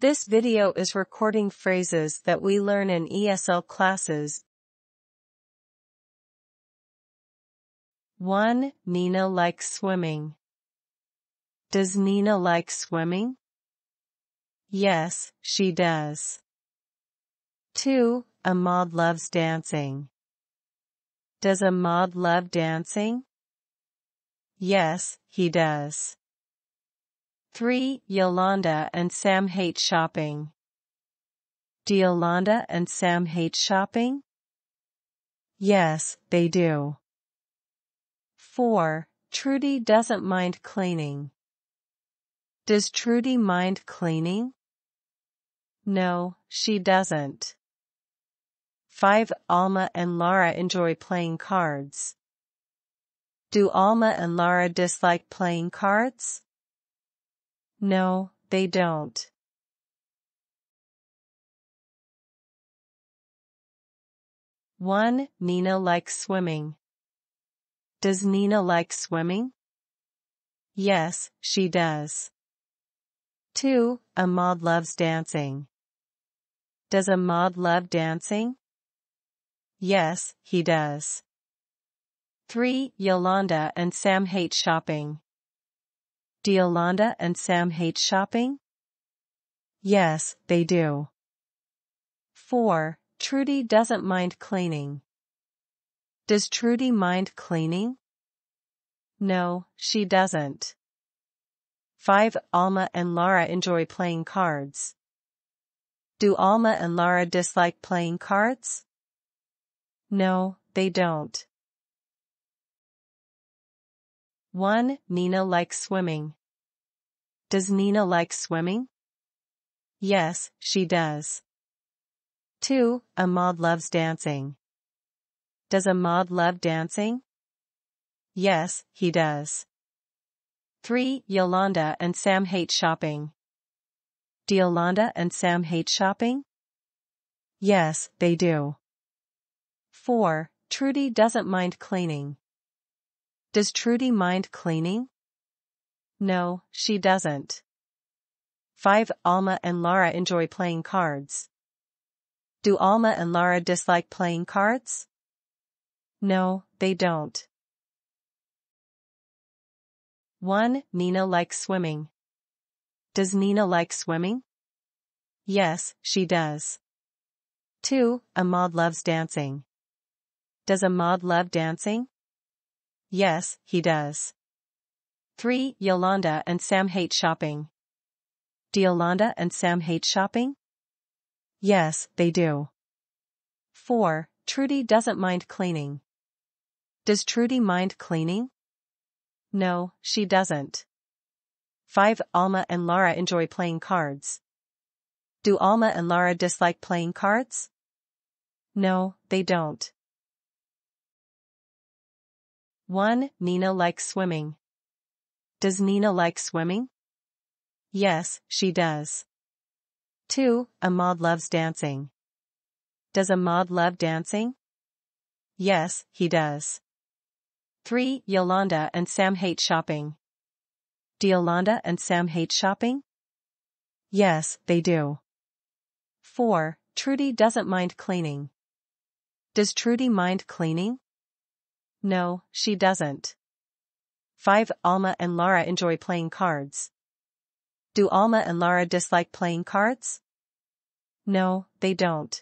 This video is recording phrases that we learn in ESL classes. 1. Nina likes swimming. Does Nina like swimming? Yes, she does. 2. Ahmad loves dancing. Does Ahmad love dancing? Yes, he does. 3. Yolanda and Sam hate shopping. Do Yolanda and Sam hate shopping? Yes, they do. 4. Trudy doesn't mind cleaning. Does Trudy mind cleaning? No, she doesn't. 5. Alma and Lara enjoy playing cards. Do Alma and Lara dislike playing cards? No, they don't. One, Nina likes swimming. Does Nina like swimming? Yes, she does. 2. Ahmad loves dancing. Does Ahmad love dancing? Yes, he does. 3. Yolanda and Sam hate shopping. Do Yolanda and Sam hate shopping? Yes, they do. 4. Trudy doesn't mind cleaning. Does Trudy mind cleaning? No, she doesn't. 5. Alma and Lara enjoy playing cards. Do Alma and Lara dislike playing cards? No, they don't. 1. Nina likes swimming. Does Nina like swimming? Yes, she does. 2. Ahmad loves dancing. Does Ahmad love dancing? Yes, he does. 3. Yolanda and Sam hate shopping. Do Yolanda and Sam hate shopping? Yes, they do. 4. Trudy doesn't mind cleaning. Does Trudy mind cleaning? No, she doesn't. 5. Alma and Lara enjoy playing cards. Do Alma and Lara dislike playing cards? No, they don't. 1. Nina likes swimming. Does Nina like swimming? Yes, she does. 2. Ahmad loves dancing. Does Ahmad love dancing? Yes, he does. 3. Yolanda and Sam hate shopping. Do Yolanda and Sam hate shopping? Yes, they do. 4. Trudy doesn't mind cleaning. Does Trudy mind cleaning? No, she doesn't. 5. Alma and Lara enjoy playing cards. Do Alma and Lara dislike playing cards? No, they don't. 1. Nina likes swimming. Does Nina like swimming? Yes, she does. 2. Ahmad loves dancing. Does Ahmad love dancing? Yes, he does. 3. Yolanda and Sam hate shopping. Do Yolanda and Sam hate shopping? Yes, they do. 4. Trudy doesn't mind cleaning. Does Trudy mind cleaning? No, she doesn't. 5. Alma and Lara enjoy playing cards. Do Alma and Lara dislike playing cards? No, they don't.